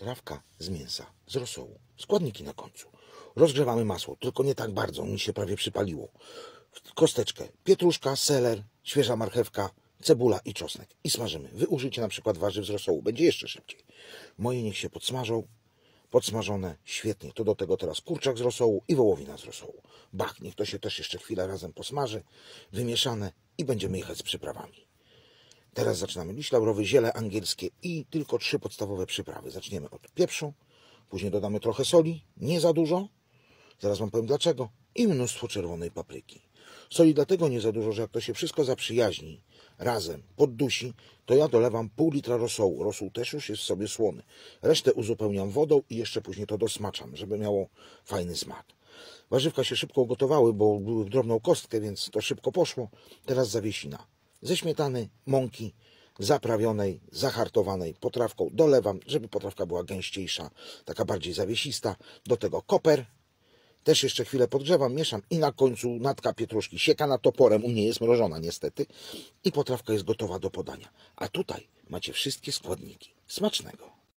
Trawka z mięsa, z rosołu. Składniki na końcu. Rozgrzewamy masło, tylko nie tak bardzo, mi się prawie przypaliło. Kosteczkę, pietruszka, seler, świeża marchewka, cebula i czosnek. I smażymy. Wy użyjcie na przykład warzyw z rosołu, będzie jeszcze szybciej. Moje niech się podsmażą. Podsmażone, świetnie. To do tego teraz kurczak z rosołu i wołowina z rosołu. Bach, niech to się też jeszcze chwilę razem posmaży, wymieszane i będziemy jechać z przyprawami. Teraz zaczynamy liść laurowy, ziele angielskie i tylko trzy podstawowe przyprawy. Zaczniemy od pieprzu, później dodamy trochę soli, nie za dużo, zaraz Wam powiem dlaczego, i mnóstwo czerwonej papryki. Soli dlatego nie za dużo, że jak to się wszystko zaprzyjaźni razem, poddusi, to ja dolewam pół litra rosołu. Rosół też już jest sobie słony. Resztę uzupełniam wodą i jeszcze później to dosmaczam, żeby miało fajny smak. Warzywka się szybko ugotowały, bo były w drobną kostkę, więc to szybko poszło. Teraz zawiesina. Ze śmietany, mąki, zaprawionej, zahartowanej potrawką dolewam, żeby potrawka była gęściejsza, taka bardziej zawiesista. Do tego koper, też jeszcze chwilę podgrzewam, mieszam i na końcu natka pietruszki siekana toporem, u mnie jest mrożona niestety i potrawka jest gotowa do podania. A tutaj macie wszystkie składniki. Smacznego!